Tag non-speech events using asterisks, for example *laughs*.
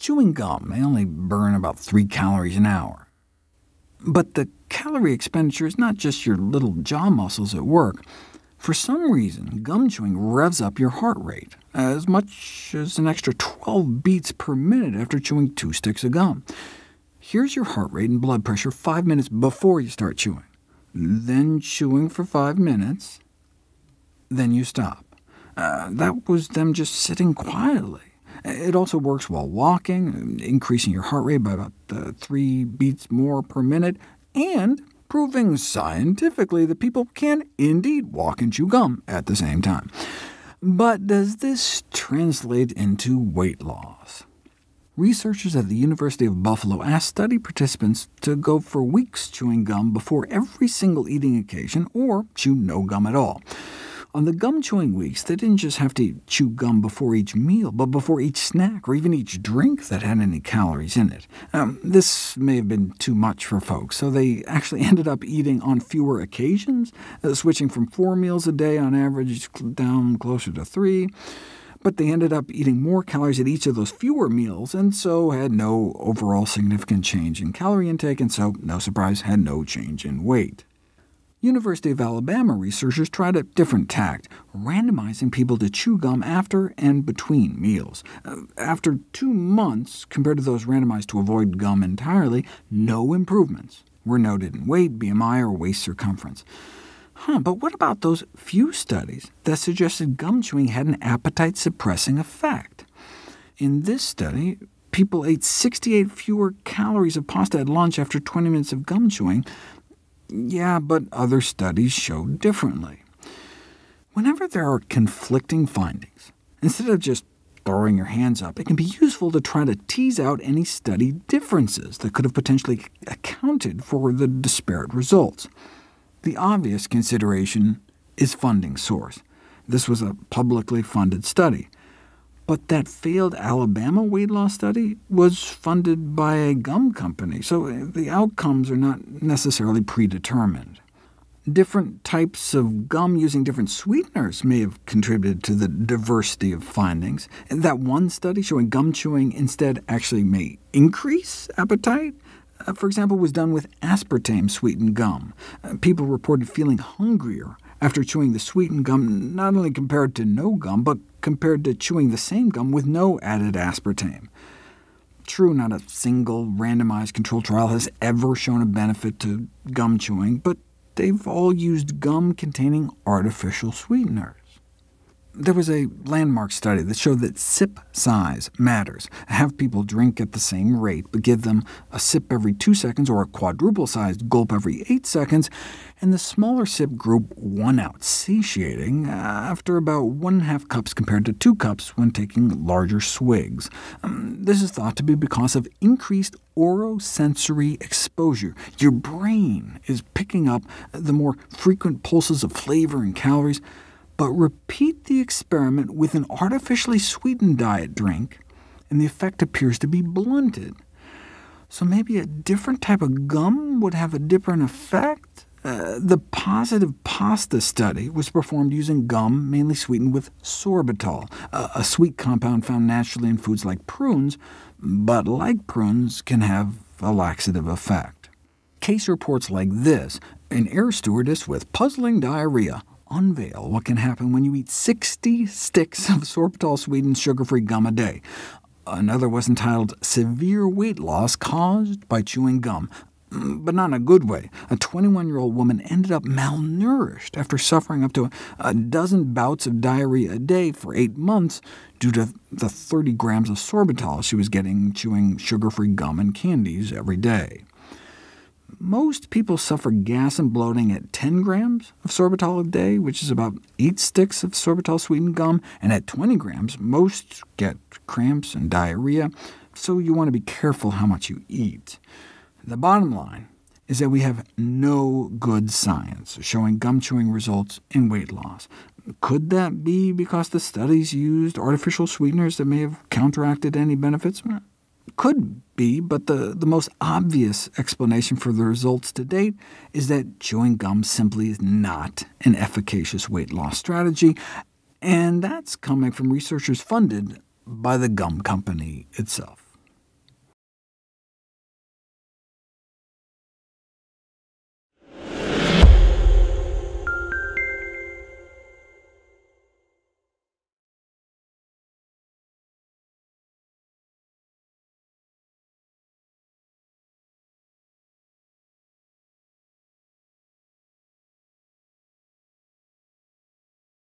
chewing gum may only burn about 3 calories an hour. But the calorie expenditure is not just your little jaw muscles at work. For some reason, gum chewing revs up your heart rate, as much as an extra 12 beats per minute after chewing two sticks of gum. Here's your heart rate and blood pressure five minutes before you start chewing, then chewing for five minutes, then you stop. Uh, that was them just sitting quietly. It also works while walking, increasing your heart rate by about uh, 3 beats more per minute, and proving scientifically that people can indeed walk and chew gum at the same time. But does this translate into weight loss? Researchers at the University of Buffalo asked study participants to go for weeks chewing gum before every single eating occasion, or chew no gum at all. On the gum chewing weeks, they didn't just have to chew gum before each meal, but before each snack or even each drink that had any calories in it. Um, this may have been too much for folks, so they actually *laughs* ended up eating on fewer occasions, uh, switching from four meals a day on average down closer to three but they ended up eating more calories at each of those fewer meals, and so had no overall significant change in calorie intake, and so, no surprise, had no change in weight. University of Alabama researchers tried a different tact, randomizing people to chew gum after and between meals. Uh, after two months, compared to those randomized to avoid gum entirely, no improvements were noted in weight, BMI, or waist circumference. Huh, but what about those few studies that suggested gum chewing had an appetite-suppressing effect? In this study, people ate 68 fewer calories of pasta at lunch after 20 minutes of gum chewing, yeah, but other studies show differently. Whenever there are conflicting findings, instead of just throwing your hands up, it can be useful to try to tease out any study differences that could have potentially accounted for the disparate results. The obvious consideration is funding source. This was a publicly funded study. But that failed Alabama weight loss study was funded by a gum company, so the outcomes are not necessarily predetermined. Different types of gum using different sweeteners may have contributed to the diversity of findings. That one study showing gum chewing instead actually may increase appetite, uh, for example, was done with aspartame-sweetened gum. Uh, people reported feeling hungrier after chewing the sweetened gum, not only compared to no gum, but compared to chewing the same gum with no added aspartame. True, not a single randomized controlled trial has ever shown a benefit to gum chewing, but they've all used gum containing artificial sweeteners. There was a landmark study that showed that sip size matters. Have people drink at the same rate, but give them a sip every two seconds or a quadruple-sized gulp every eight seconds, and the smaller sip group won out, satiating after about one and a half cups compared to two cups when taking larger swigs. Um, this is thought to be because of increased orosensory exposure. Your brain is picking up the more frequent pulses of flavor and calories, but repeat the experiment with an artificially sweetened diet drink, and the effect appears to be blunted. So maybe a different type of gum would have a different effect? Uh, the positive pasta study was performed using gum mainly sweetened with sorbitol, a, a sweet compound found naturally in foods like prunes, but like prunes can have a laxative effect. Case reports like this, an air stewardess with puzzling diarrhea unveil what can happen when you eat 60 sticks of sorbitol-sweetened sugar-free gum a day. Another was entitled Severe Weight Loss Caused by Chewing Gum, but not in a good way. A 21-year-old woman ended up malnourished after suffering up to a dozen bouts of diarrhea a day for eight months due to the 30 grams of sorbitol she was getting chewing sugar-free gum and candies every day. Most people suffer gas and bloating at 10 grams of sorbitol a day, which is about 8 sticks of sorbitol-sweetened gum, and at 20 grams, most get cramps and diarrhea, so you want to be careful how much you eat. The bottom line is that we have no good science showing gum chewing results in weight loss. Could that be because the studies used artificial sweeteners that may have counteracted any benefits? Could be, but the, the most obvious explanation for the results to date is that chewing gum simply is not an efficacious weight loss strategy, and that's coming from researchers funded by the gum company itself.